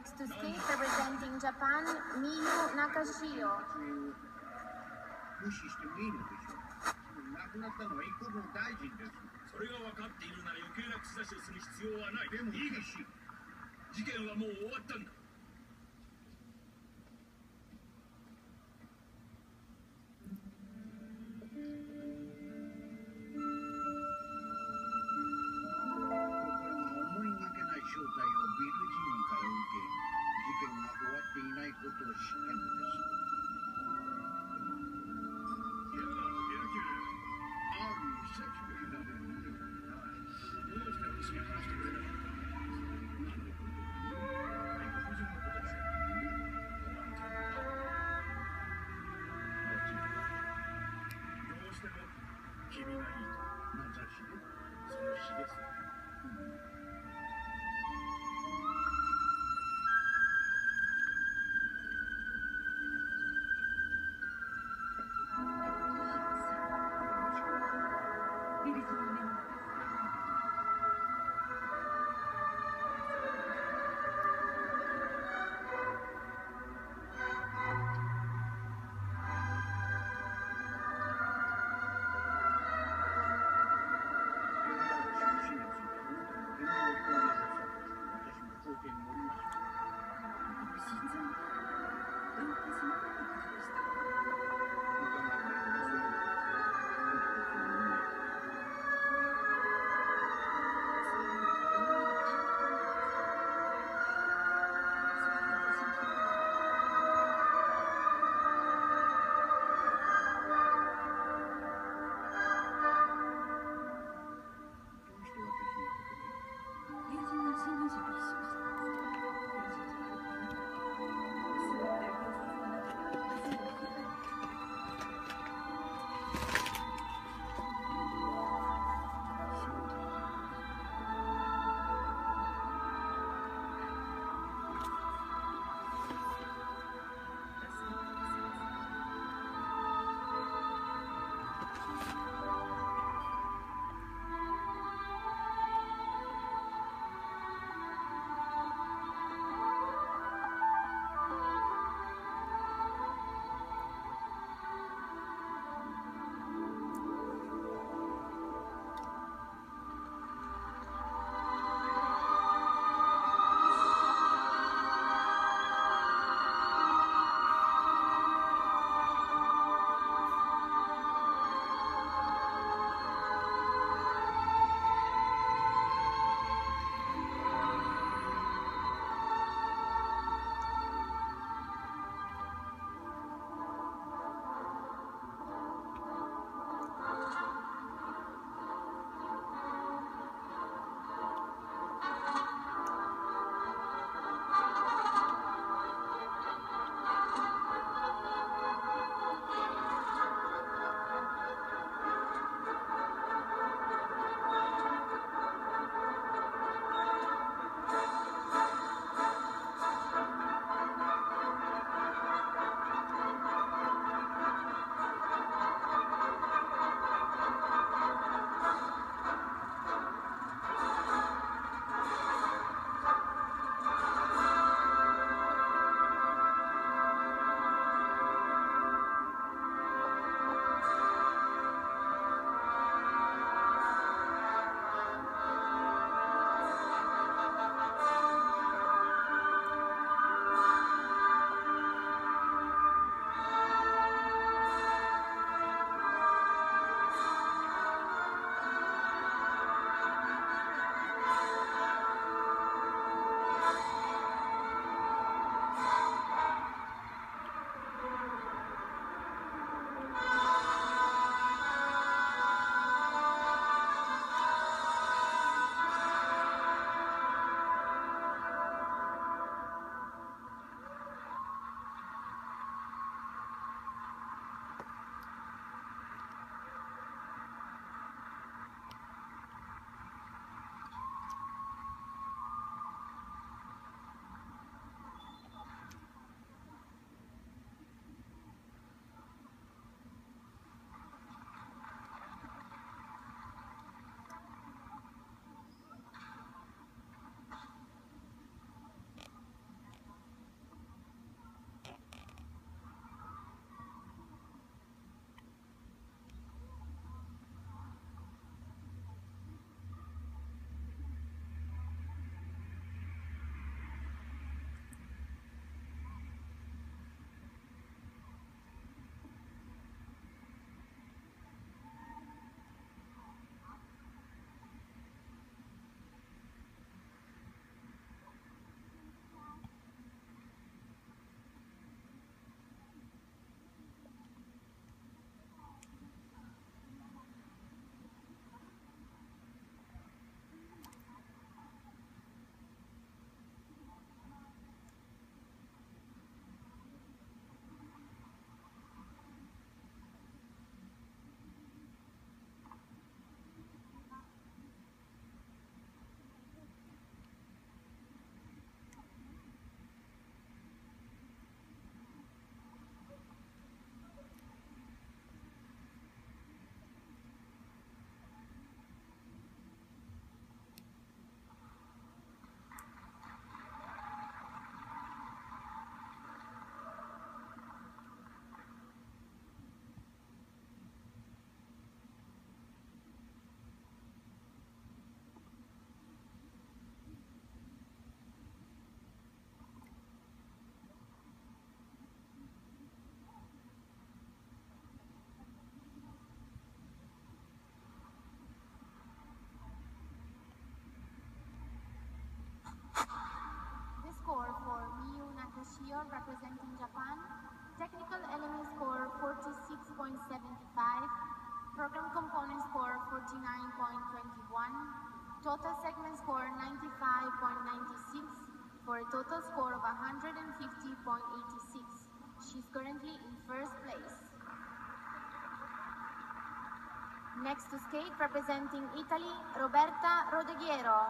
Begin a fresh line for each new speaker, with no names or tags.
Next to skate, representing Japan, Miyu Nakashio.
無視してもいいのでしょう亡くなったのは一国の大臣です
それが分かっているなら余計な口出しをする必要はない
でも
いいか
し
事件はもう終わったんだ君がいいと
名指しで
その詩です
ビリ
junior representing Japan. Technical element score 46.75. Program component score 49.21. Total segment score 95.96 for a total score of 150.86. She's currently in first place. Next to skate representing Italy, Roberta Rodeghiero.